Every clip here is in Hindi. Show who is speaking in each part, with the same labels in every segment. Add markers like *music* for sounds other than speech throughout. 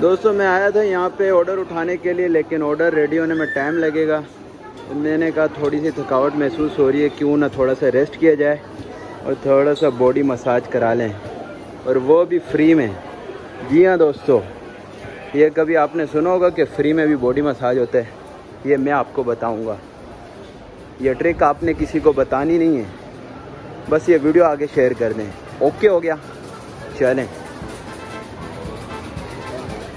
Speaker 1: दोस्तों, मैं आया था यहाँ पे ऑर्डर उठाने के लिए, लेकिन ऑर्डर रेडी होने में टाइम लगेगा। तो मैंने कहा थोड़ी सी थकावट महसूस हो रही है, क्यों ना थोड़ा सा रेस्ट किया जाए और थोड़ा सा बॉडी मसाज करा लें। और वो भी फ्री में। जी हाँ दोस्तों, ये कभी आपने सुना होगा कि फ्री में भी बॉडी मसाज होता है? ये मैं आपको बताऊँगा। ये ट्रिक आपने किसी को बतानी नहीं है। बस ये वीडियो आगे शेयर कर दें। ओके हो गया? चलें।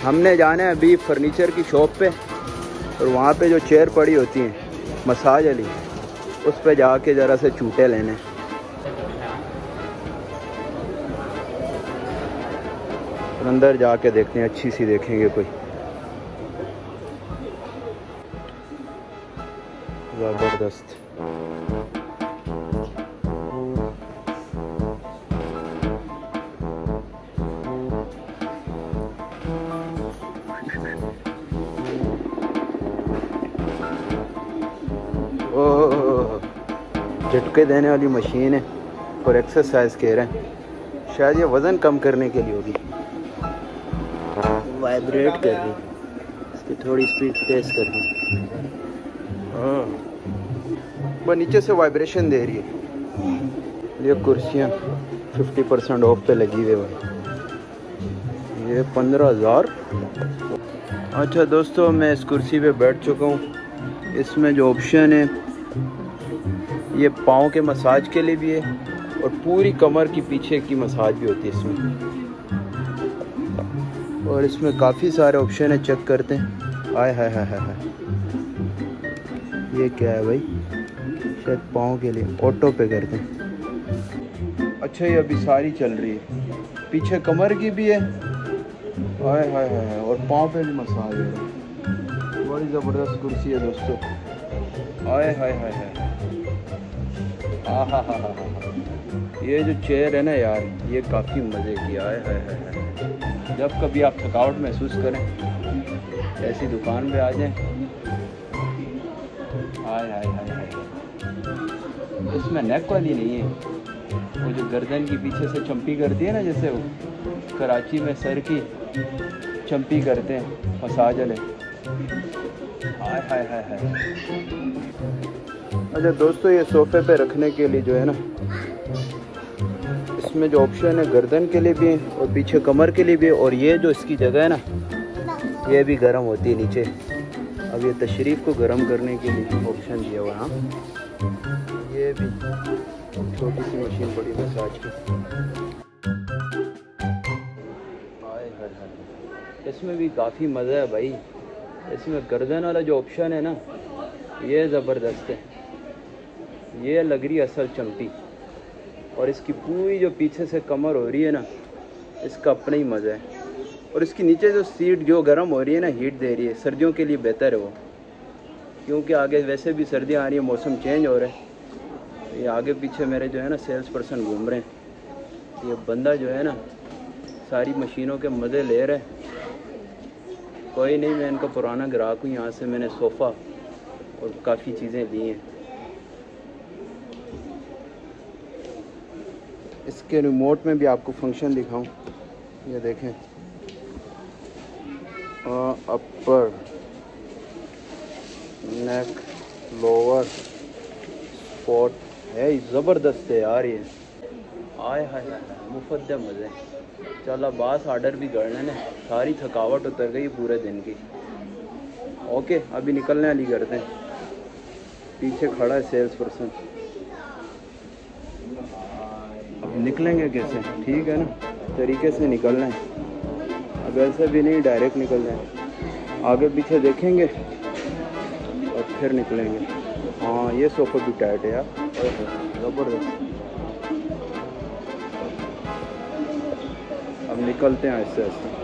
Speaker 1: हमने जाना है अभी फर्नीचर की शॉप पे और वहाँ पे जो चेयर पड़ी होती हैं, मसाज वाली, उस पर जाके ज़रा से चूटे लेने। अंदर जाके देखते हैं, अच्छी सी देखेंगे कोई। ज़बरदस्त। झटके देने वाली मशीन है और एक्सरसाइज कह रहे हैं। शायद ये वज़न कम करने के लिए होगी। वाइब्रेट कर रही इसकी थोड़ी स्पीड तेज़ कर दी हाँ। वो नीचे से वाइब्रेशन दे रही है। ये कुर्सियाँ 50 परसेंट ऑफ़ पे लगी हुई भाई ये पंद्रह हज़ार। अच्छा दोस्तों, मैं इस कुर्सी पे बैठ चुका हूँ। इसमें जो ऑप्शन है ये पाँव के मसाज के लिए भी है और पूरी कमर की पीछे की मसाज भी होती है इसमें। और इसमें काफ़ी सारे ऑप्शन है चेक करते हैं। आय हाय हाय हाय हाय। ये क्या है भाई? शायद पाँव के लिए। ऑटो पे करते हैं। अच्छा ये अभी सारी चल रही है। पीछे कमर की भी है। हाय हाय हाय। और पाँव पे भी मसाज है। बड़ी ज़बरदस्त कुर्सी है दोस्तों। हाय हाय हाय हाय। ये जो चेयर है ना यार ये काफ़ी मज़े की आए है, है, है जब कभी आप थकावट महसूस करें ऐसी दुकान पे आ जाएँ। हाय हाय हाय हाय। इसमें नेक वाली नहीं है। वो जो गर्दन की पीछे से चंपी करती है ना जैसे वो कराची में सर की चंपी करते हैं मसाज वाले। हाय हाय हाय हाय। अच्छा दोस्तों, ये सोफ़े पे रखने के लिए जो है ना, इसमें जो ऑप्शन है, गर्दन के लिए भी और पीछे कमर के लिए भी और ये जो इसकी जगह है ना, ये भी गर्म होती है नीचे। अब ये तशरीफ़ को गर्म करने के लिए ऑप्शन दिया हुआ हाँ ये भी छोटी सी मशीन पड़ी मसाज की। इसमें भी काफ़ी मज़ा है भाई। इसमें गर्दन वाला जो ऑप्शन है ना, ये ज़बरदस्त है। ये लग रही असल चमटी। और इसकी पूरी जो पीछे से कमर हो रही है ना, इसका अपना ही मज़ा है। और इसकी नीचे जो सीट जो गर्म हो रही है ना हीट दे रही है। सर्दियों के लिए बेहतर है वो। क्योंकि आगे वैसे भी सर्दियाँ आ रही है, मौसम चेंज हो रहा है। ये आगे पीछे मेरे जो है ना सेल्स पर्सन घूम रहे हैं। ये बंदा जो है ना, सारी मशीनों के मज़े ले रहे हैं। कोई नहीं, मैं इनका पुराना ग्राहक हूँ। यहाँ से मैंने सोफ़ा और काफ़ी चीज़ें ली हैं। इसके रिमोट में भी आपको फ़ंक्शन दिखाऊँ। ये देखें। अपर नेक लोअर स्पॉट है। ज़बरदस्त है यार ये। आए हाय मुफ़्त मज़े। चलो बास ऑर्डर भी कर लेने। सारी थकावट उतर गई पूरे दिन की। ओके अभी निकलने वाली करते हैं। पीछे खड़ा है सेल्स पर्सन निकलेंगे कैसे? ठीक है ना? तरीके से निकलना है। अब ऐसे भी नहीं डायरेक्ट निकलना है। आगे पीछे देखेंगे और फिर निकलेंगे। हाँ ये सोफ़ा भी टाइट है यार। ज़बरदस्त। अब निकलते हैं ऐसे ऐसे।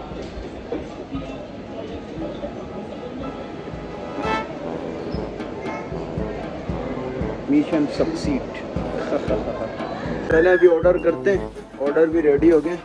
Speaker 1: मिशन सक्सीड *laughs* पहले अभी ऑर्डर करते हैं ऑर्डर भी रेडी हो गए।